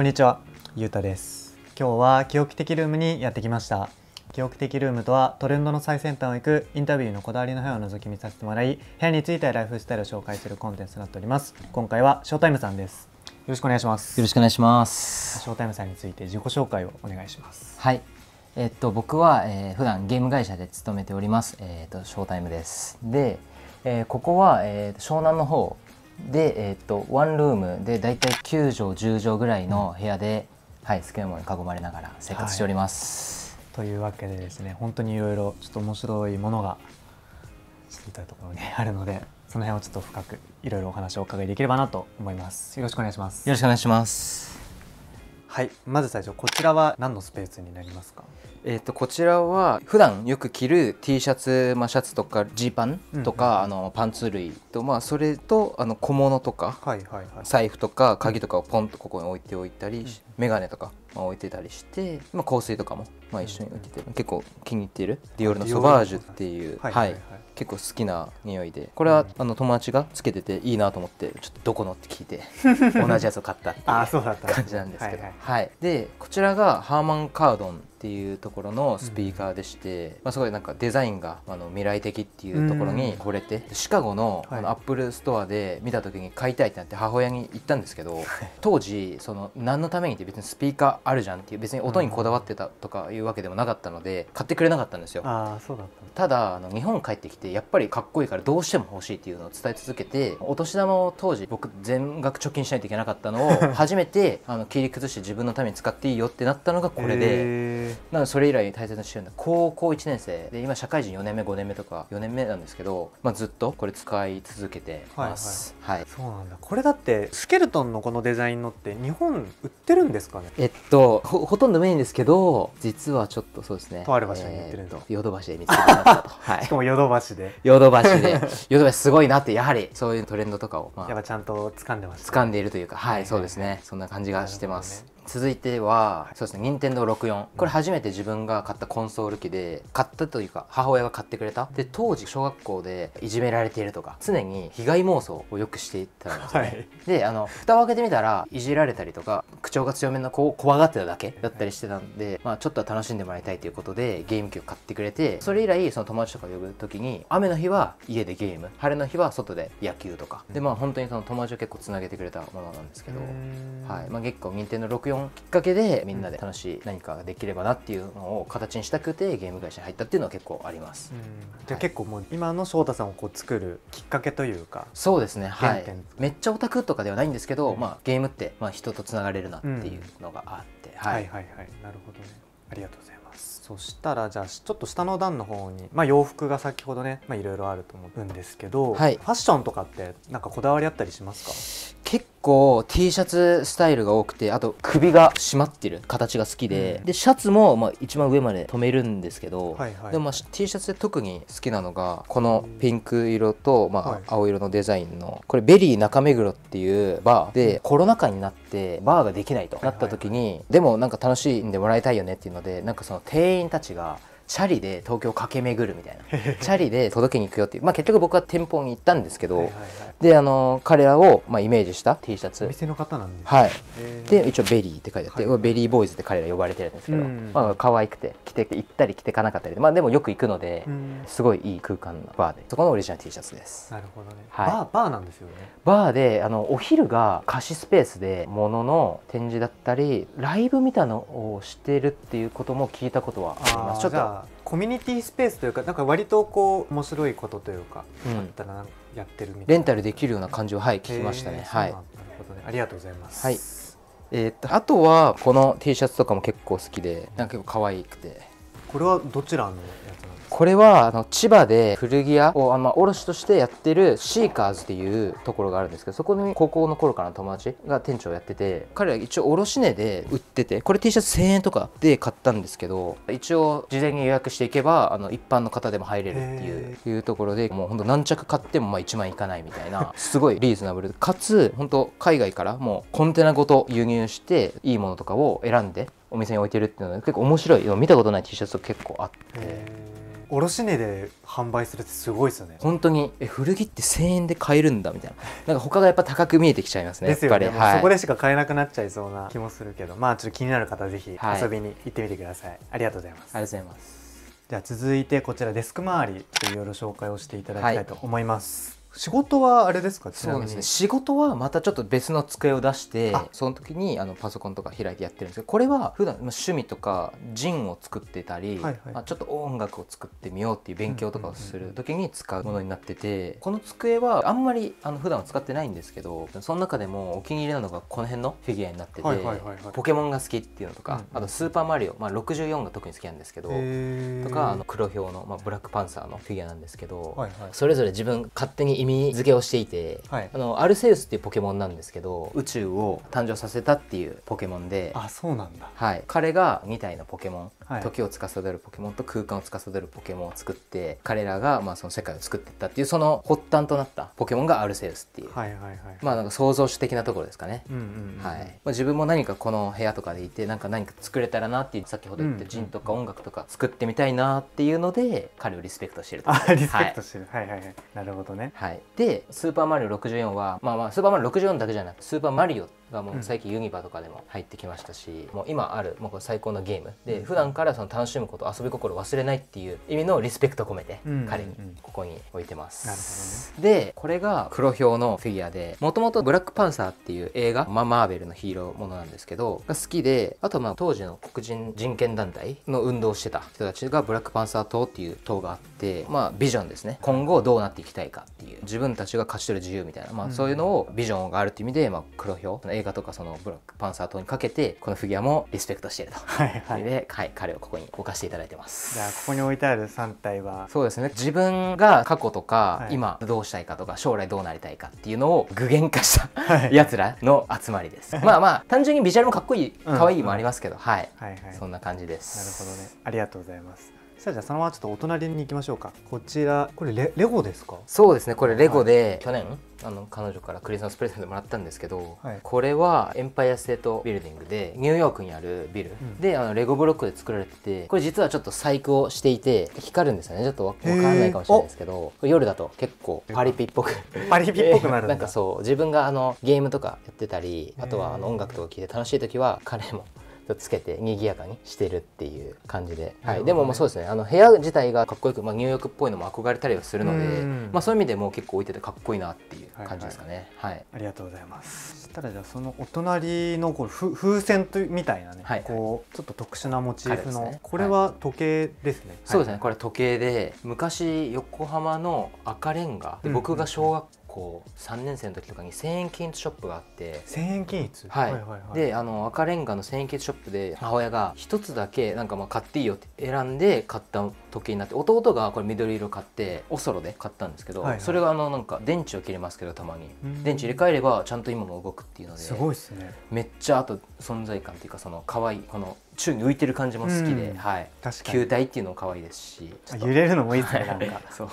こんにちは、ゆうたです。今日は記憶的ルームにやってきました。記憶的ルームとはトレンドの最先端を行くインタビューのこだわりの部屋を覗き見させてもらい、部屋についてライフスタイルを紹介するコンテンツとなっております。今回はショータイムさんです。よろしくお願いします。よろしくお願いします。ショータイムさんについて自己紹介をお願いします。はい。えっと僕は、えー、普段ゲーム会社で勤めております。えっとショータイムです。で、えーここは、えー、湘南の方でえっとワンルームでだいたい9畳10畳ぐらいの部屋で、はい好きなものに囲まれながら生活しております。というわけでですね、本当にいろいろちょっと面白いものが知りたいところにあるので、その辺をちょっと深くいろいろお話をお伺いできればなと思います。よろしくお願いします。よろしくお願いします。はい、まず最初こちらは何のスペースになりますか？えっとこちらは普段よく着る T シャツ、まあ、シャツとかジーパンとか、あのパンツ類と、まあ、それとあの小物とか。財布とか鍵とかをポンとここに置いておいたり、眼鏡とかまあ置いてたりして、まあ、香水とかもまあ一緒に置いてて、結構気に入っているディオールのソバージュっていう、はいははい。いはい。結構好きな匂いで。これは、あの友達がつけてていいなと思ってちょっとどこのって聞いて 同じやつを買ったっていうあーそうだった。感じなんですけど、ははい。い。でこちらが Harman Kardon っていうところのスピーカーでして、まあ、すごいなんかデザインがあの未来的っていうところに惚れてシカゴのはい。あの Apple Store で見た時に買いたいってなって母親に言ったんですけど当時その何のためにって別にスピーカーあるじゃんっていう別に音にこだわってたとかいうわけでもなかったので買ってくれなかったんですよ。ああそうだったんだ。ただあの日本帰ってきてやっぱりかっこいいからどうしても欲しいっていうのを伝え続けてお年玉を当時僕全額貯金しないといけなかったのを 初めてあの切り崩して自分のために使っていいよってなったのがこれで。へなのでそれ以来大切にしてるんだ高校1年生で今社会人4年目5年目とか4年目なんですけど、まあ、ずっとこれ使い続けてます、はいーそうなんだ。これだってスケルトンのこのデザインのって日本売ってるんですかね？えっとほほとんどメインですけど実はちょっとそうですね。とある場所に売ってると。ヨドバシで見つけてもらったと、はい。しかもヨドバシで、ヨドバシで。ヨドバシすごいなってやはりそういうトレンドとかを、まあやっぱちゃんと掴んでます、掴んでいるというか、はい、はいそうですね。そんな感じがしてます。な続いては、そうですね、任天堂64。これ初めて自分が買ったコンソール機で、買ったというか、母親が買ってくれた。で、当時、小学校でいじめられているとか、常に被害妄想をよくしていったんですよね。はいで、あの、蓋を開けてみたら、いじられたりとか、口調が強めの子を怖がってただけだったりしてたんで、まあ、ちょっとは楽しんでもらいたいということで、ゲーム機を買ってくれて、それ以来、その友達とか呼ぶときに、雨の日は家でゲーム、晴れの日は外で野球とか。で、まあ、本当にその友達を結構つなげてくれたものなんですけど、はいまあ、結構任天堂64きっかけでみんなで。楽しい何かができればなっていうのを形にしたくてゲーム会社に入ったっていうのは結構あります、うん。じゃあ結構もう今の翔太さんをこう作るきっかけというか、そうですね。はい。原点めっちゃオタクとかではないんですけど、うん。まあ、ゲームって、まあ、人とつながれるなっていうのがあって、は、はいいはいはい。なるほどね。ありがとうございます。そしたらじゃあちょっと下の段の方に、まあ、洋服が先ほどねまあいろいろあると思うんですけど、はい。ファッションとかってなんかこだわりあったりします結構 T シャツスタイルが多くてあと首が締まってる形が好きで、うん。でシャツもまあ一番上まで留めるんですけど、かはいはい。でもまあ T シャツで特に好きなのがこのピンク色と、まはい。あ、青色のデザインのこれベリー中目黒っていうバーでコロナ禍になってバーができないとなった時にでもなんか楽しんでもらいたいよねっていうのでなんかその店員たちがチャリで東京駆け巡るみたいな。チャリで届けに行くよっていう。まあ結局僕は店舗に行ったんですけど、はいはいはい。であの彼らをまあイメージした T シャツ。お店の方なんですはい。で一応ベリーって書いてあって、はいベリーボーイズって彼ら呼ばれてるんですけど、うん。まあ可愛くて着て行ったり着てかなかったり。でまあでもよく行くので、うん。すごいいい空間のバーで。そこのオリジナル T シャツです。なるほどね、はい。バーバーなんですよね。バーであのお昼が貸しスペースで物の展示だったりライブみたいなのをしてるっていうことも聞いたことはあります。ちょっとコミュニティスペースというかなんか割とこう面白いことというか、うん。あったらやってるみたいレなンタルできるような感じをはい聞きましたね。はい。なるほどね。ありがとうございます。はい。えーっとあとはこの T シャツとかも結構好きでなんか結構可愛くて。これはどちらの？これはあの千葉で古着屋をあのまあ卸としてやってるシーカーズっていうところがあるんですけどそこに高校の頃からの友達が店長やってて彼ら一応卸値で売っててこれ T シャツ1000円とかで買ったんですけど一応事前に予約していけばあの一般の方でも入れるっていういうところでもうほんと何着買ってもまあ1万いかないみたいな すごいリーズナブルでかつ本当海外からもうコンテナごと輸入していいものとかを選んでお店に置いてるっていうのは結構面白い見たことない T シャツ結構あって。へ卸値で販売するってすごいですよね。本当にえ古着って1000円で買えるんだみたいな。なんか他がやっぱ高く見えてきちゃいますねですよね、はい、そこでしか買えなくなっちゃいそうな気もするけど。まあちょっと気になる方はぜひはい。遊びに行ってみてください、ありがとうございます。ありがとうございます。じゃあ続いてこちらデスク周りいろいろ紹介をしていただきたいと思います、仕事はあれですか？そうですね。仕事はまたちょっと別の机を出してあ。その時にあのパソコンとか開いてやってるんですけどこれは普段まあ趣味とかジンを作ってたり、はいはい。まあ、ちょっと音楽を作ってみようっていう勉強とかをする時に使うものになっててこの机はあんまりあの普段は使ってないんですけどその中でもお気に入りなのがこの辺のフィギュアになってて、ポケモンが好きっていうのとか、あとスーパーマリオ、まあ、64が特に好きなんですけど、とかあの黒ひょうの、まあ、ブラックパンサーのフィギュアなんですけど、はいはい。それぞれ自分勝手に意味付けをしていて、はい。あのアルセウスっていうポケモンなんですけど宇宙を誕生させたっていうポケモンで。あそうなんだ。はい、彼が2体のポケモン、はい。時を司るポケモンと空間を司るポケモンを作って彼らがまあその世界を作っていったっていうその発端となったポケモンがアルセウスっていう、はいはいはい。まあなんか創造主的なところですかね、うんうんうんはい。まあ、自分も何かこの部屋とかでいてなんか何か作れたらなっていう先ほど言っうんたジンとか音楽とか作ってみたいなっていうので彼をリスペクトしてると。あリスペクトしてる、はい、はいはい。なるほどね。はい、で「スーパーマリオ64は」まあまあスーパーマリオ64だけじゃなくて「スーパーマリオ」がもう最近ユニバとかでも入ってきましたし、もう今あるもうこれ最高のゲーム。で普段からその楽しむこと遊び心を忘れないっていう意味のリスペクトを込めてうん。うんうん。彼にここに置いてます、なるでこれが黒ひょうのフィギュアでもともと「ブラックパンサー」っていう映画、まあ、マーベルのヒーローものなんですけどが好きであとまあ当時の黒人人権団体の運動をしてた人たちがブラックパンサー党っていう党があってまあビジョンですね。今後どうなっていきたいかっていう自分たちが勝ち取る自由みたいな、まあ、うん。そういうのをビジョンがあるっていう意味で、まあ、黒ひょう映画とかそのブラックパンサー党にかけてこのフィギュアもリスペクトしていると。はいはい。で、はい、彼をここに置かせていただいてます。じゃあここに置いてある3体は？そうですね。自分が過去とか、はい。今どうしたいかとか将来どうなりたいかっていうのを具現化したはい。やつらの集まりです、まあまあ単純にビジュアルもかっこいいうん。可愛いもありますけど、はい、はいはい。そんな感じでなるすほどね。ありがとうございますさあじゃあそのままちょっとお隣に行きましょうか。こちらこれレレゴですか？そうですね。これレゴで去年あの彼女からクリスマスプレゼントもらったんですけど、はい。これはエンパイアステートビルディングでニューヨークにあるビル、ん。であのレゴブロックで作られててこれ実はちょっと細工をしていて光るんですよね。ちょっとわわからないかもしれないですけど夜だと結構パリピっぽく。パリピっぽくなるんだ。なんかそう自分があのゲームとかやってたりあとはあの音楽とか聴いて楽しい時は彼もつけて賑やかにしてるっていう感じで、はい、ねでももうそうですね。あの部屋自体がかっこよく、まあ、ニューヨークっぽいのも憧れたりはするのでうん、まあ、そういう意味でもう結構置いててかっこいいなっていう感じですかね。はいありがとうございます。そしたらじゃあそのお隣のこれふ風船とみたいなね、はいこうちょっと特殊なモチーフの、ね。これは時計ですね、そうですね、はいこれ時計で昔横浜の赤レンガ。僕が小学校3年生の時とかに1000円均一ショップがあって。千円均一？はい、はいはいであの赤レンガの1000円均一ショップで母親が一つだけなんかまあ買っていいよって選んで買った時計になって弟がこれ緑色買ってオソロで買ったんですけど、はいはい。それがあのなんか電池を切れますけどたまに。うん。電池入れ替えればちゃんと今も動くっていうのですごいですね。めっちゃあと存在感っていうかその可愛いこの宙に浮いてる感じも好きで、うん。はい。球体っていうのも可愛いですし揺れるのもいいですね、はいなんか。そう。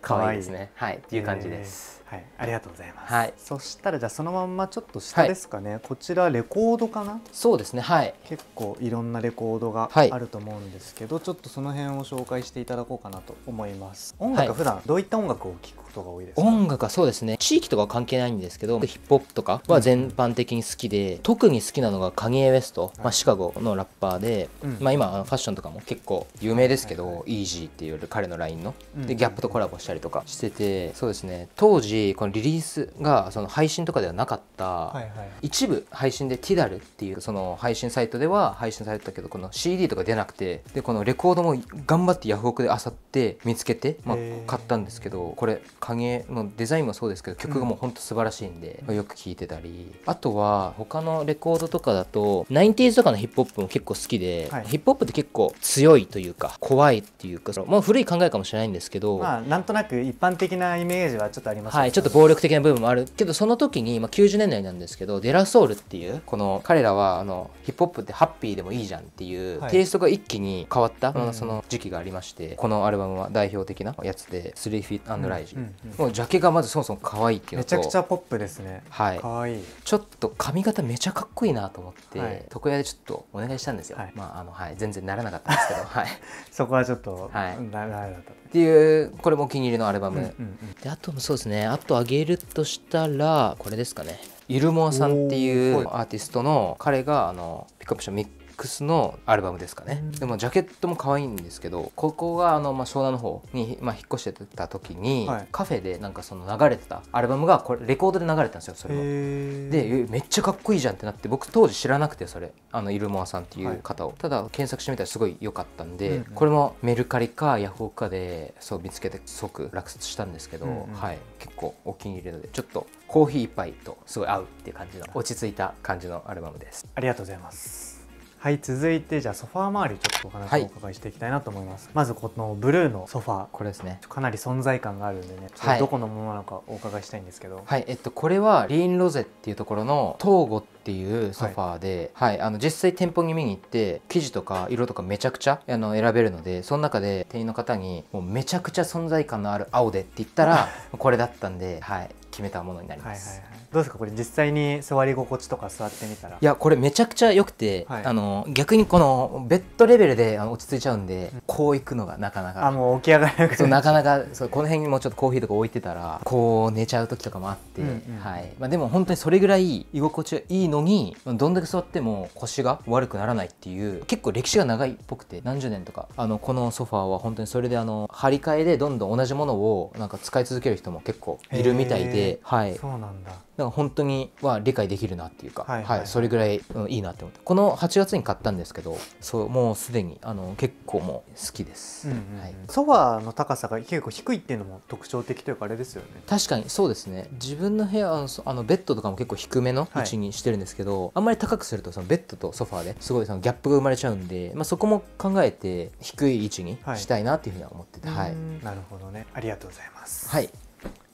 可愛いですね。はい。っていう感じです、えーはいありがとうございます、はい。そしたらじゃあそのまんまちょっと下ですかね、こちらレコードかな？そうですねはい。結構いろんなレコードがはい。あると思うんですけど、ちょっとその辺を紹介していただこうかなと思います。音はい。楽普段どういった音楽を聴くことが多いですか、音楽はそうですね。地域とかは関係ないんですけどヒップホップとかは全般的に好きで、特に好きなのがカニエ・ウェスト、まあ、シカゴのラッパーで、うん。まあ、今ファッションとかも結構有名ですけど、イージーっていう彼のラインのうん。でギャップとコラボしたりとかしててそうですね。当時このリリースがその配信とかではなかった、はいはい。一部配信でティダルっていうその配信サイトでは配信されてたけどこの CD とか出なくてでこのレコードも頑張ってヤフオクで漁って見つけて、まあ買ったんですけどこれ影のデザインもそうですけど曲がもうほんと素晴らしいんで、よく聴いてたり。あとは他のレコードとかだと 90s とかのヒップホップも結構好きで、はい。ヒップホップって結構強いというか怖いっていうかそのまあ古い考えかもしれないんですけど、まあなんとなく一般的なイメージはちょっとありますよ。ねはい、ちょっと暴力的な部分もある。けどその時に、まあ、90年代なんですけどデラソウルっていうこの彼らはあのヒップホップってハッピーでもいいじゃんっていう、はい。テイストが一気に変わった、うんその時期がありましてこのアルバムは代表的なやつで「3 Feet and Rise」うんうんもうジャケがまずそもそも可愛いっていうのめとちゃくちゃポップですね。はい。かわい。いちょっと髪型めちゃかっこいいなと思って、はい。床屋でちょっとお願いしたんですよ、はい。まああのはい全然ならなかったんですけど。はい。っそこはちょっとはい。うんダメだった。ていうこれもお気に入りのアルバム、うんうんうんであとそうですね。あとあげるとしたらこれですかね。ゆるもあさんっていうアーティストの彼があのピックアップしたミックスのアルバムですかね、うん。でもジャケットも可愛いんですけどここがあの、まあ、湘南の方に、まあ、引っ越してた時に、はい。カフェでなんかその流れてたアルバムがこれレコードで流れてたんですよそれが。へー。でえめっちゃかっこいいじゃんってなって僕当時知らなくてそれ。あのイルモアさんっていはい。う方を、ただ検索してみたらすごい良かったんで、うんうん。これもメルカリかヤフオクかでそう見つけて即落札したんですけど、うんうん。はい、結構お気に入りなのでちょっとコーヒー一杯とすごい合うっていう感じの落ち着いた感じのアルバムです。ありがとうございますはい続いてじゃあソファー周りちょっとお話をお伺いしていきたいなと思います、まずこのブルーのソファー。これですね。かなり存在感があるんでね、どこのものなのかお伺いしたいんですけど、はい、えっと、これはリーンロゼっていうところのトーゴっていうソファーで、はい。あの実際店舗に見に行って生地とか色とかめちゃくちゃあの選べるのでその中で店員の方にもうめちゃくちゃ存在感のある青でって言ったら これだったんで、はい、決めたものになりはいはいます。はい。どうですか？これ実際に座り心地とか座ってみたら。いやこれめちゃくちゃ良くて、はい。あの逆にこのベッドレベルで落ち着いちゃうんで、こう行くのがなかなあかもう起き上がれなくそうなかなかそうこの辺にもちょっとコーヒーとか置いてたらこう寝ちゃう時とかもあって、うんうんはい。まあ、でも本当にそれぐらい居心地がいいのにどんだけ座っても腰が悪くならないっていう結構歴史が長いっぽくて何十年とかあのこのソファーは本当にそれであの張り替えでどんどん同じものをなんか使い続ける人も結構いるみたいへで、はい、そうなんだだから本当には理解できるなっていうか、はいいははい。はいそれぐらい、うんいいなって思って。この8月に買ったんですけどそうもうすでにあの結構もう好きです、うんうんうん。はい、ソファーの高さが結構低いっていうのも特徴的というかあれですよね。確かにそうですね。自分の部屋あのベッドとかも結構低めの位置にしてるんですけど、あんまり高くするとそのベッドとソファーですごいそのギャップが生まれちゃうんで、まあ、そこも考えて低い位置にしたいなっていうふうには思ってて、はい、うん。なるほどね。ありがとうございます。はい、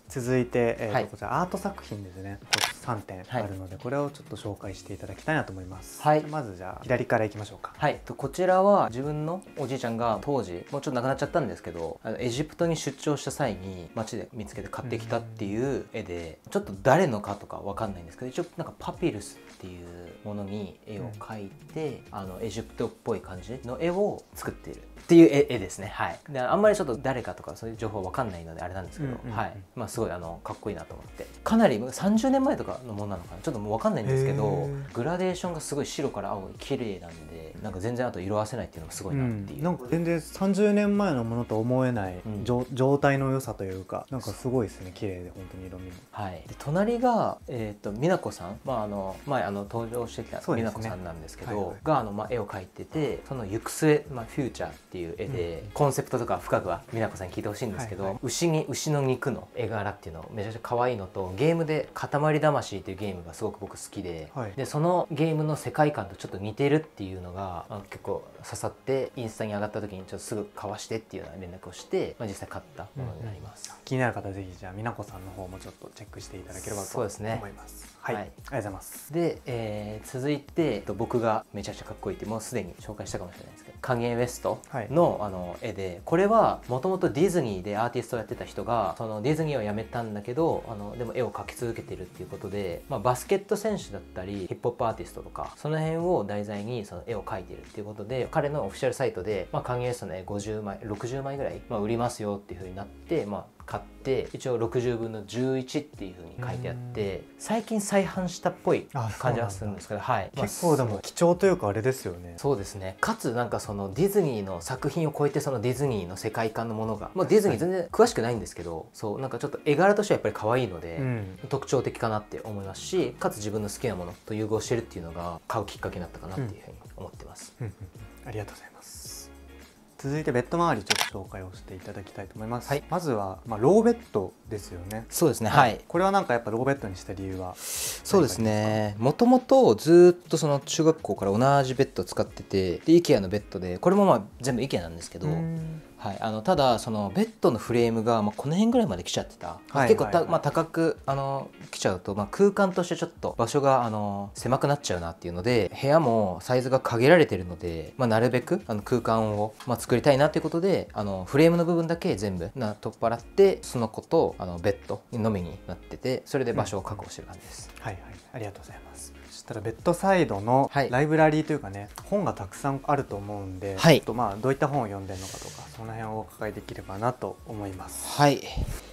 続いて、えーとはい。こちらアート作品ですね。こ3点あるので、これをちょっと紹介していただきたいなと思います、はい。まずじゃあ左からいきましょうか。はい、とこちらは自分のおじいちゃんが当時もうちょっと亡くなっちゃったんですけどあのエジプトに出張した際に街で見つけて買ってきたっていう絵でちょっと誰のかとかわかんないんですけど一応なんかパピルスっていうものに絵を描いて、あのエジプトっぽい感じの絵を作っているっていう絵絵ですね。はい。であんまりちょっと誰かとかそういう情報わかんないのであれなんですけど、うんうんうんはい。まあすごいあのかっこいいなと思って。かなり30年前とかのものなのかな？ちょっともうわかんないんですけどグラデーションがすごい白から青に綺麗なんでなんか全然あと色あせないっていうのがすごいなっていう、うん、なんか全然30年前のものと思えない、うん。状状態の良さというかなんかすごいですね。綺麗で本当に色味も。はい、で隣が、えー、と美奈子さん、まあ、あの前あの登場してきた美奈子さんなんですけどはいはい。があの、まあ、絵を描いててその行く末、まあ、フューチャーっていう絵で、コンセプトとか深くは美奈子さんに聞いてほしいんですけど、はいはい。牛に牛の肉の絵柄っていうのめちゃくちゃ可愛いのとゲームで「塊魂」っていうゲームがすごく僕好きで,、はい。でそのゲームの世界観とちょっと似てるっていうのが、まあ、結構刺さってインスタに上がった時にちょっとすぐ買わしてっていうような連絡をして、まあ、実際買ったものになります。気になる方はぜひじゃあ美奈子さんの方もちょっとチェックしていただければと思いますはい、はい。ありがとうございます。で、えー続いてえっと僕がめちゃくちゃかっこいいってもうすでに紹介したかもしれないですけどカニエ・ウエストの,、あの絵でこれはもともとディズニーでアーティストをやってた人がそのディズニーを辞めたんだけどあのでも絵を描き続けてるっていうことで、まあ、バスケット選手だったりヒップホップアーティストとかその辺を題材にその絵を描いてるっていうことで彼のオフィシャルサイトで、まあ、カニエ・ウエストの絵50枚60枚ぐらい、まあ、売りますよっていうふうになって、まあ、買って一応60分の11っていうふうに書いてあって最近再販したっぽいあ感じはするんですけど、はい、結構でも貴重というかあれですよね。そうですね。かつなんかそのディズニーの作品を超えてそのディズニーの世界観のものが、まあ、ディズニー全然詳しくないんですけどそうなんかちょっと絵柄としてはやっぱり可愛いので、うん。特徴的かなって思いますしかつ自分の好きなものと融合してるっていうのが買うきっかけになったかなっていうふうに思ってます、うんうんうん。ありがとうございます。続いてベッド周りちょっと紹介をしていただきたいと思います、はい。まずは、まあ、ローベッドですよね。そうですね。はい。これはなんかやっぱローベッドにした理由はそうですね。もともとずっとその中学校から同じベッドを使っててで IKEA のベッドでこれもまあ全部 IKEA なんですけど、うん。はい、あのただそのベッドのフレームが、まあ、この辺ぐらいまで来ちゃってた、はい。結構た、まあ、高くあの来ちゃうと、まあ、空間としてちょっと場所があの狭くなっちゃうなっていうので部屋もサイズが限られてるので、まあ、なるべくあの空間を、まあ、作りたいなっていうことであのフレームの部分だけ全部な取っ払ってその子とあのベッドのみになっててそれで場所を確保してる感じです。はいはい。ありがとうございます。そしたらベッドサイドのはい。ライブラリーというかね、本がたくさんあると思うんで、はい。ちょっとまあどういった本を読んでるのかとかその辺をお伺いできればなと思います。はい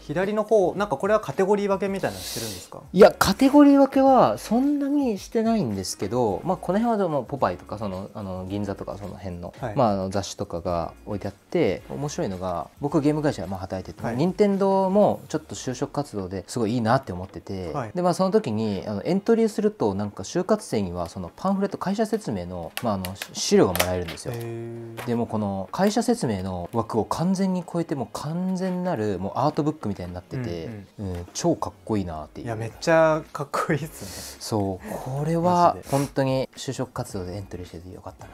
左の方なんかこれはカテゴリー分けみたいなのしてるんですか？いやカテゴリー分けはそんなにしてないんですけど、まあ、この辺はでもポパイとかそのあの銀座とかその辺の,、はい。まあ、あの雑誌とかが置いてあって面白いのが僕ゲーム会社でまあ働いてて、はい。任天堂もちょっと就職活動ですごいいいなって思ってて、はい。でまあ、その時にあのエントリーするとなんか就活生にはそのパンフレット会社説明の,、まあ、あの資料がもらえるんですよ。へでもこの会社説明の枠を完全に超えてもう完全なるもうアートブックみたいになってて、うん超かっこいいなっていう。いやめっちゃかっこいいですね。そうこれマは本当に就職活動でエントリーしててよかったな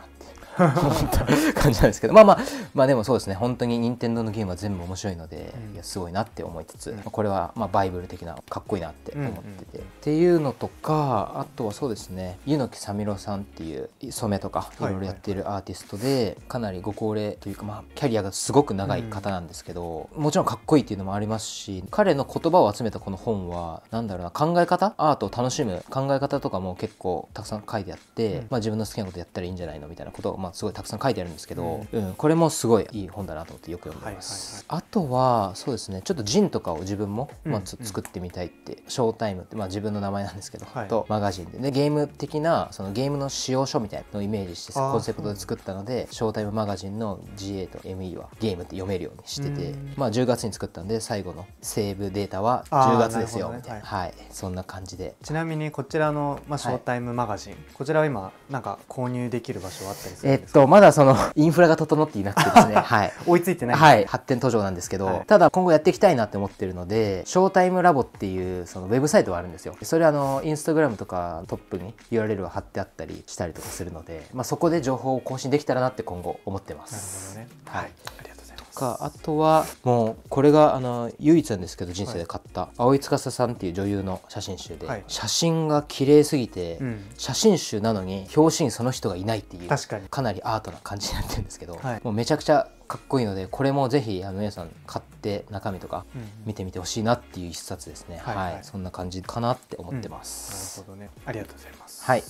感じなんですけど。まあまあまあでもそうですね。本当に任天堂のゲームは全部面白いので、うん。いやすごいなって思いつつ、うん。まあこれはまあバイブル的なかっこいいなって思ってて、うんうんっていうのとかあとはそうですね柚木さみろさんっていう染めとかいはい。ろいろやってるアーティストで、かなりご高齢というか、まあ、キャリアがすごく長い方なんですけど、もちろんかっこいいっていうのもありますし彼の言葉を集めたこの本はなんだろうな考え方アートを楽しむ考え方とかも結構たくさん書いてあって、うん。まあ、自分の好きなことやったらいいんじゃないのみたいなことを、まあ、すごいたくさん書いてあるんですけど、うん。これもすごいいい本だなと思ってよく読んでます。あとはそうですねちょっとジンとかを自分も、まあ、作ってみたいって、ショータイムって、まあ、自分の名前なんですけど、はい。とマガジンで。でゲーム的なそのゲームの使用書みたいなのをイメージしてコンセプトで作ったのでショータイムマガジンの GA と ME はゲームって読めるようにしててうん。まあ10月に作ったんで最後のセーブデータはあー10月ですよねみたいな。はい。そんな感じで。ちなみにこちらの、まあ、ショータイムマガジン、こちらは今なんか購入できる場所はあったりするえっとまだその インフラが整っていなくてですね はい。追いついてない。はい、発展途上なんですけど、はい。ただ今後やっていきたいなって思ってるので、ショータイムラボっていうそのウェブサイトがあるんですよ。それあのインスタグラムとかトップに URL を貼ってあったりしたりとかするので、まあ、そこで情報を更新できたらなって今後思ってまなるす。ほどね。はいかあとはもうこれがあの唯一なんですけど人生で買った青井司さんっていう女優の写真集で、はい。写真が綺麗すぎて、うん。写真集なのに表紙にその人がいないっていう確かに。かなりアートな感じになってるんですけど、はい。もうめちゃくちゃかっこいいのでこれもぜひあの皆さん買って中身とか見てみてほしいなっていう一冊ですね、ははい。いはい。そんな感じかなって思ってまなるす、ほどね。ありがとうございます。はい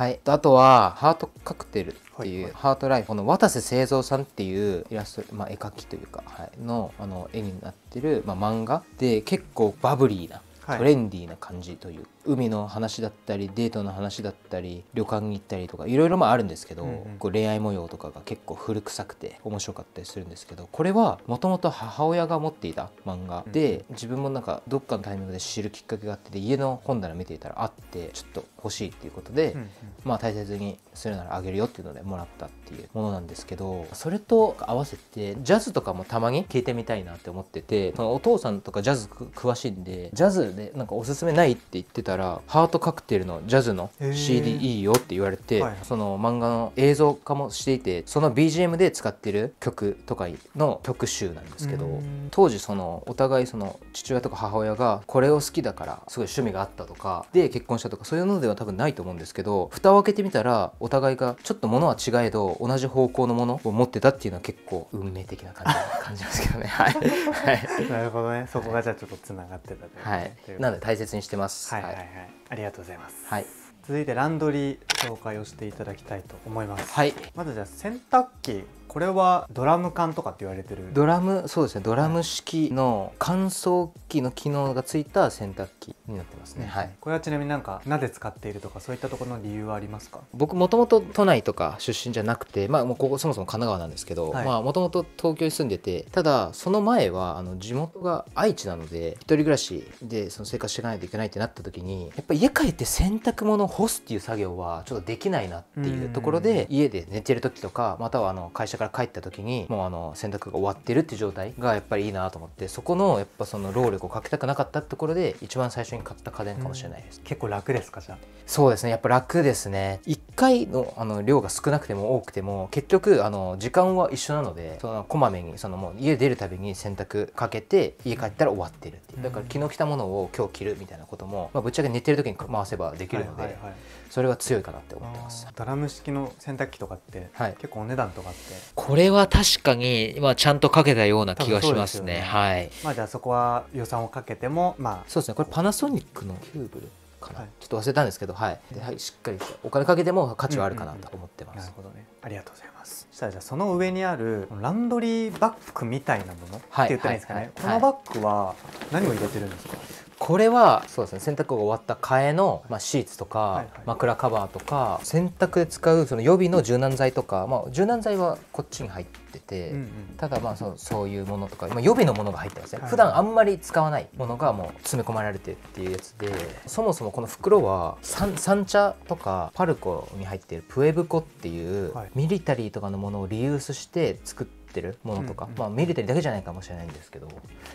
はい、あとはハートカクテルっていう、はいはい。ハートライフこの渡瀬製造さんっていうイラスト、まあ、絵描きというか、はい、のあの絵になってる、まあ、漫画。で結構バブリーなはい。トレンディーな感じという、海の話だったりデートの話だったり旅館に行ったりとかいろいろまああるんですけど、うんうん。こう恋愛模様とかが結構古臭くて面白かったりするんですけどこれはもともと母親が持っていた漫画で、自分もなんかどっかのタイミングで知るきっかけがあってで家の本棚見ていたらあってちょっと欲しいっていうことで、うんうん。まあ大切にするならあげるよっていうのでもらったっていうものなんですけどそれと合わせてジャズとかもたまに聴いてみたいなって思っててそのお父さんとかジャズく詳しいんでジャズでなんかおすすめないって言ってたらハートカクテルのジャズの CD いいよって言われて、はいその漫画の映像化もしていてその BGM で使ってる曲とかの曲集なんですけどうん。当時そのお互いその父親とか母親がこれを好きだからすごい趣味があったとかで結婚したとかそういうのでは多分ないと思うんですけど蓋を開けてみたらお互いがちょっとものは違えど同じ方向のものを持ってたっていうのは結構運命的な感じ感じますけどね。はい、はい。なるほどね。そこがじゃあちょっとつながってたというはい。なので大切にしてます。はいはいはいありがとうございます。はい。続いてランドリー紹介をしていただきたいと思います。はい。まずじゃあ洗濯機これはドラム缶とかって言われてる？ドラムそうですね。ドラム式の乾燥機の機能がついた洗濯機になってますね、はい。これはちなみになんかなぜ使っているとかそういったところの理由はありますか？僕もともと都内とか出身じゃなくてまあもうここそもそも神奈川なんですけどもともと東京に住んでてただその前はあの地元が愛知なので一人暮らしでその生活していかないといけないってなった時にやっぱ家帰って洗濯物を干すっていう作業はちょっとできないなっていうところで家で寝てる時とかまたはあの会社から帰った時にもうあの洗濯が終わってるっていう状態がやっぱりいいなと思ってそこのやっぱその労力をかけたくなかったところで一番最初に買った家電かもしれないです、結構楽ですかじゃそうですね。やっぱ楽ですね。1回のあの量が少なくても多くても結局あの時間は一緒なのでそのこまめにそのもう家出るたびに洗濯かけて家帰ったら終わってるっていう。だから昨日着たものを今日着るみたいなことも、まあ、ぶっちゃけ寝てる時に回せばできるので、はいはいはい。それは強いかなって思ってます。ドラム式の洗濯機とかって、はい。結構お値段とかってこれは確かに、まあ、ちゃんとかけたような気がしますね。すよね。はい。まあじゃあそこは予算をかけても。まあそうですね。これパナソニックのキューブルかな、はい。ちょっと忘れたんですけどはい。で、はい、しっかりお金かけても価値はあるかなと思ってます、なるほどね。ありがとうございます。そしたらじゃあその上にあるランドリーバッグみたいなもの、はいって言ったらいいんですかね、はい。はい。このバッグは何を入れてるんですか、これはそうですね洗濯が終わった替えの、まあ、シーツとか、枕カバーとか洗濯で使うその予備の柔軟剤とか、まあ、柔軟剤はこっちに入ってて、うんうん。ただまあそうそういうものとか、まあ、予備のものが入ってますね、はい。普段あんまり使わないものがもう詰め込まれてるっていうやつでそもそもこの袋は三三茶とかパルコに入っているプエブコっていう、はい。ミリタリーとかのものをリユースして作ってるものとか、うんうんまあ、ミリタリーだけじゃないかもしれないんですけどっ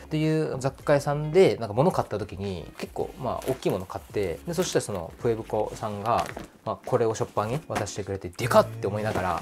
ていう雑貨屋さんでなんか物買った時に結構まあ大きいもの買ってでそしてそのプエブコさんが、まあ、これをショッパーに渡してくれてでかって思いながら、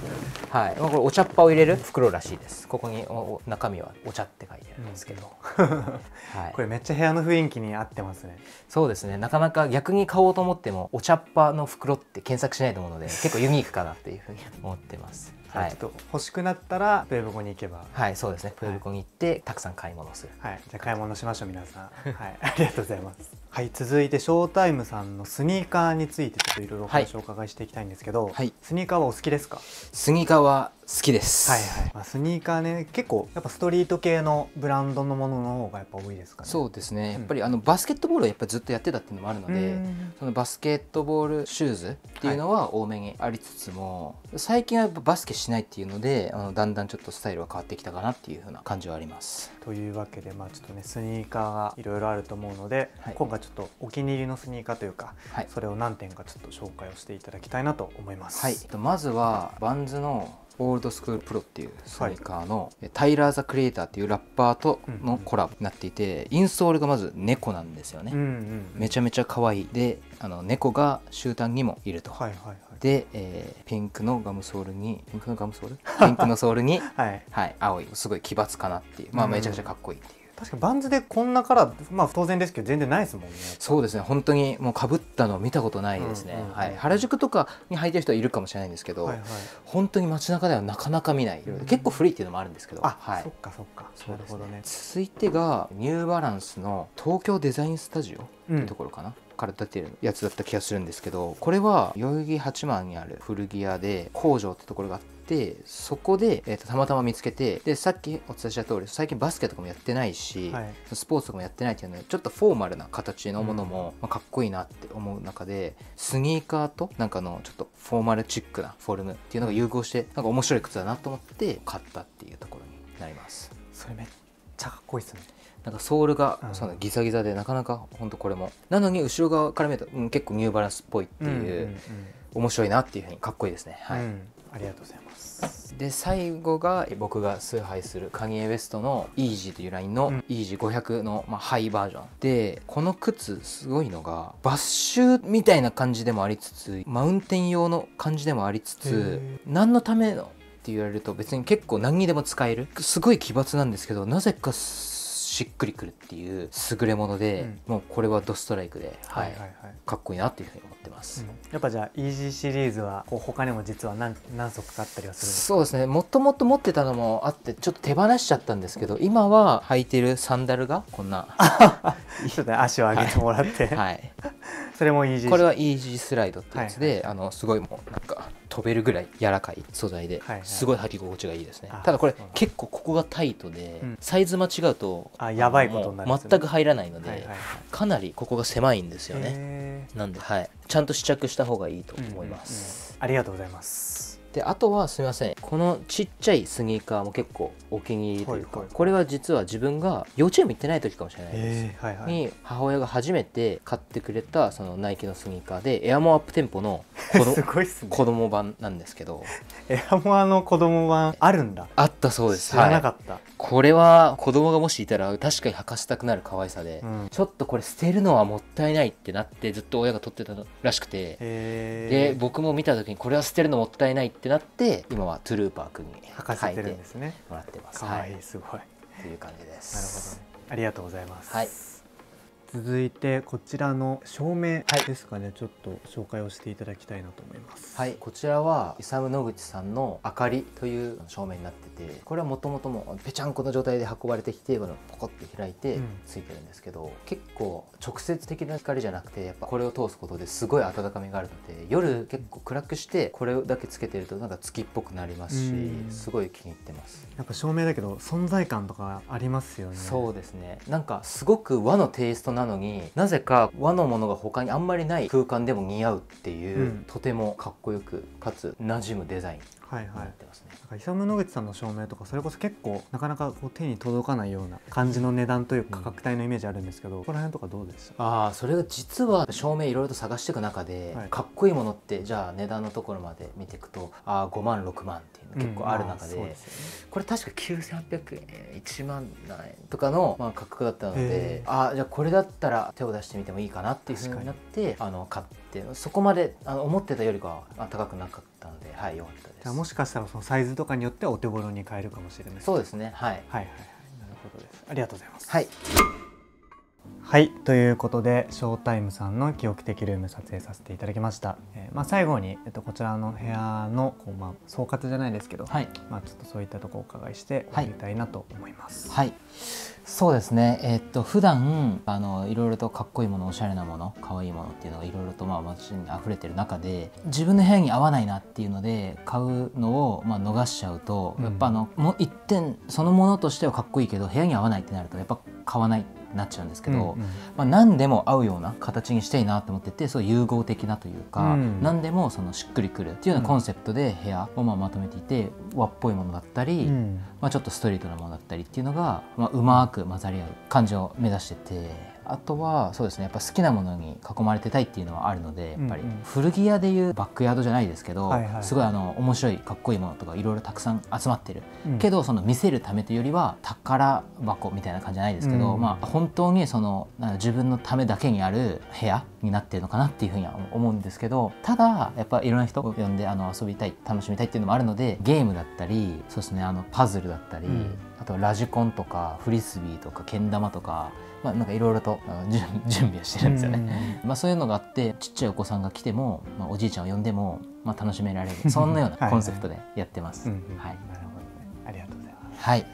はい。まあ、これお茶っ葉を入れる袋らしいです。ここにおお中身はお茶って書いてあるんですけど、はい。こ、れめっちゃ部屋の雰囲気に合ってますね。そうですね。なかなか逆に買おうと思ってもお茶っ葉の袋って検索しないと思うので結構ユニークかなっていうふうに思ってます。はいちょっと欲しくなったらプレブコに行けばはい、そうですね。プエブコに行って、たくさん買い物する。はい、じゃあ買い物しましょう皆さん。はい、ありがとうございます。はい、続いてショータイムさんのスニーカーについてちょっといろいろお話をお伺いしていきたいんですけど、はいスニーカーはお好きですか？スニーカーは好きです。はいはい。まあスニーカーね結構やっぱストリート系のブランドのものの方がやっぱ多いですかね。そうですね。やっぱりうんあのバスケットボールをやっぱりずっとやってたっていうのもあるので、うんそのバスケットボールシューズっていうのは多めにありつつも、最近はやっぱバスケしないっていうので、あのだんだんちょっとスタイルは変わってきたかなっていう風な感じはあります。というわけでまあちょっとねスニーカーがいろいろあると思うので、はい今回ちょっとお気に入りのスニーカーというか、はい。それを何点かちょっと紹介をしていただきたいなと思います。はい、まずはバンズのオールドスクールプロっていうスニーカーの、えタイラー・ザ・クリエイターっていうラッパーとのコラボになっていて、インソールがまず猫なんですよね、うんうん。めちゃめちゃ可愛い。であの猫が集団にもいると、はいはいはい。で、えーピンクのガムソールにピンクのガムソール？ピンクのソールに？はい。はい。青い。すごい奇抜かなっていう。まあうん。めちゃくちゃかっこいいっていう、確かにバンズでこんなカラーまあ当然ですけど全然ないですもんね。そうですね。本当にもうかぶったの見たことないですね、うんうんうんはい、原宿とかに履いてる人はいるかもしれないんですけど、はいはい。本当に街中ではなかなか見ない。結構古いっていうのもあるんですけど、あ、はい。そっかそっか。そうですなるほどね。続いてがニューバランスの東京デザインスタジオっていうところかな、から出てるやつだった気がするんですけどこれは代々木八幡にある古着屋で工場ってところがあってそこで、えーとたまたま見つけてでさっきお伝えした通り最近バスケとかもやってないし、はい。スポーツとかもやってないっていうのでちょっとフォーマルな形のものも、まあ、かっこいいなって思う中でスニーカーとなんかのちょっとフォーマルチックなフォルムっていうのが融合してなんか面白い靴だなと思って買ったっていうところになりますそれめっちゃかっこいいですね。なんかソールがうん。そうなのギザギザでなかなか本当これも。なのに後ろ側から見ると、うん、結構ニューバランスっぽいっていう、んん面白いなっていうふうにかっこいいですね。はい、うん。うんありがとうございます。で最後が僕が崇拝するカニエ・ウェストのイージーというラインの、うん。イージー500の、まあ、ハイバージョン。でこの靴すごいのがバッシュみたいな感じでもありつつマウンテン用の感じでもありつつへ何のためのって言われると別に結構何にでも使える。すごい奇抜なんですけどなぜかしっくりくるっていう優れもので、もうこれはドストライクで、はい。はい。はいはい。かっこいいなっていうふうに思ってます。やっぱじゃあイージーシリーズはこう他にも実は何何足かあったりはするんですそうですね。もともと持ってたのもあってちょっと手放しちゃったんですけど今は履いてるサンダルがこんな。か ちょっとね足を上げてもらって、はいそれもイージーこれはイージースライドってやつで、はいあのすごいもうなんか飛べるぐらい柔らかい素材で、はいはいすごい履き心地がいいですね。あただこれ結構ここがタイトで、うん。サイズ間違うとあやばいことになるね。全く入らないので、はいはいはい。かなりここが狭いんですよね。へなんではい。ちゃんと試着した方がいいとー思います、うんうんうん。ありがとうございますであとはすみません。このちっちゃいスニーカーも結構お気に入りというか、はいはいこれは実は自分が幼稚園も行ってない時かもしれないです、えー、はいはい。に母親が初めて買ってくれたそのナイキのスニーカーでエアモアップテンポの子ど すごいっすね。子供版なんですけど。エアモアの子供版あるんだ。あったそうです。知らなはいかった、これは子供がもしいたら確かに履かせたくなる可愛さで、うん。ちょっとこれ捨てるのはもったいないってなってずっと親が取ってたらしくて、へで僕も見た時にこれは捨てるのもったいないってなって今はトゥルーパー君に履かせてるんですね。もらってます。かわいい、はい、すごい。っていう感じでなるほすど。ねありがとうございます、はい続いてこちらの照明はいですかね、ちょっと紹介をしていただきたいなと思います。はい、こちらはイサム野口さんの「明かり」という照明になっててこれはもともともぺちゃんこの状態で運ばれてきてこのポコって開いてうん。ついてるんですけど、結構直接的な光じゃなくてやっぱこれを通すことですごい温かみがあるので夜結構暗くしてこれだけつけてるとなんか月っぽくなりますしうん。すごい気に入ってます。やっぱ照明だけど存在感とかありますよね。そうですね。なんかすごく和のテイストなのになぜか和のものが他にあんまりない空間でも似合うっていう、うん。とてもかっこよくかつ馴染むデザイン。にはいはい。なってますね。なんかイサム野口さんの照明とかそれこそ結構なかなかこう手に届かないような感じの値段というかうん価格帯のイメージあるんですけど、ここら辺とかどうでしたああそれが実は照明いろいろと探していく中で、はいかっこいいものってじゃあ値段のところまで見ていくとああ5万6万っていうの結構ある中で,、うんでねこれ確か9800円1万何円とかの、まあ、価格だったのへでああじゃあこれだったら手を出してみてもいいかなっていうふうになってあの買ってそこまであの思ってたよりかはあ高くなかったはい良かったです。じゃあもしかしたらそのサイズとかによってはお手頃に買えるかもしれない。そうですねはい。はいはいはい。なるほどです。ありがとうございます。はいはいということでショータイムさんの記憶的ルーム撮影させていただきました、えーまあ、最後に、えっと、こちらの部屋のこう、まあ、総括じゃないですけど、はい。まあ、ちょっとそういったところをお伺いして終わりたいなと思います、はい。そうですね。えーっと普段あのいろいろとかっこいいものおしゃれなもの可愛いものっていうのがいろいろとまあ街に溢れてる中で自分の部屋に合わないなっていうので買うのをまあ逃しちゃうと、うん。やっぱあのもう一点そのものとしてはかっこいいけど部屋に合わないってなるとやっぱ買わないなっちゃうんですけど、うんうん。まあ、何でも合うような形にしたいなと思っててそう融合的なというか、うん。何でもそのしっくりくるっていうようなコンセプトで部屋をまあまとめていて和っぽいものだったり、うん。まあ、ちょっとストリートなものだったりっていうのが、まあ、うまく混ざり合う感じを目指しててあとはそうですねやっぱ好きなものに囲まれてたいっていうのはあるのでやっぱり。古着屋でいうバックヤードじゃないですけど、はいはいすごいあの面白いかっこいいものとかいろいろたくさん集まってる、うん。けどその見せるためというよりは宝箱みたいな感じじゃないですけど、うん。まあ、本当にその自分のためだけにある部屋になってるのかなっていうふうには思うんですけどただやっぱいろんな人を呼んであの遊びたい楽しみたいっていうのもあるのでゲームだったりそうですねあのパズルだったり、うん。あとはラジコンとかフリスビーとかけん玉とか、まあ、なんかいろいろと準 準備をしてるんですよね。まあ、そういうのがあってちっちゃいお子さんが来ても、まあ、おじいちゃんを呼んでも、まあ、楽しめられるそんなような コンセプトでやってます。うんうん。はい、なるほどね。ありがとうございます。はい、じ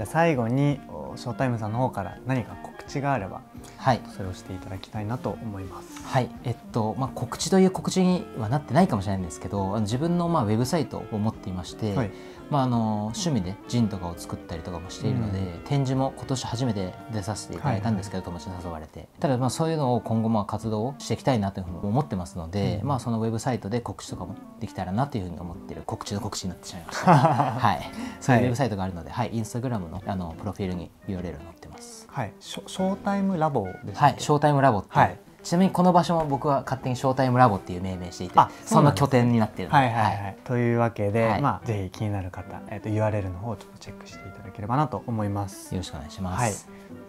ゃあ最後におショータイムさんの方から何か告知があればはい。それをしていただきたいなと思います。はい。えっとまあ、告知という告知にはなってないかもしれないんですけど自分のまあウェブサイトを持っていまして、はい。まあ、あの趣味でジンとかを作ったりとかもしているので、うん。展示も今年初めて出させていただいたんですけど、友達に誘われて。ただまあそういうのを今後まあ活動をしていきたいなというふうに思ってますので、うん。まあ、そのウェブサイトで告知とかもできたらなというふうに思っている告知の告知になってしまいました。はい。そういうウェブサイトがあるので、はい、インスタグラムのあのプロフィールに URL 載ってます。はい。ショショータイムラボですはい、ショータイムラボってはい。ちなみにこの場所も僕は勝手にショータイムラボっていう命名していてあその拠点になってるので。はいはいはい、というわけで、はい。まあぜひ気になる方、えっ、と URL の方をちょっとチェックしていただければなと思います。よろしくお願いします、はい。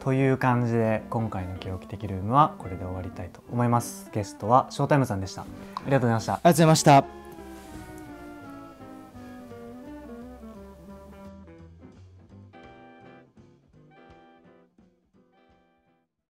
という感じで今回の記録的ルームはこれで終わりたいと思います。ゲストはショータイムさんでした。ありがとうございました。ありがとうございました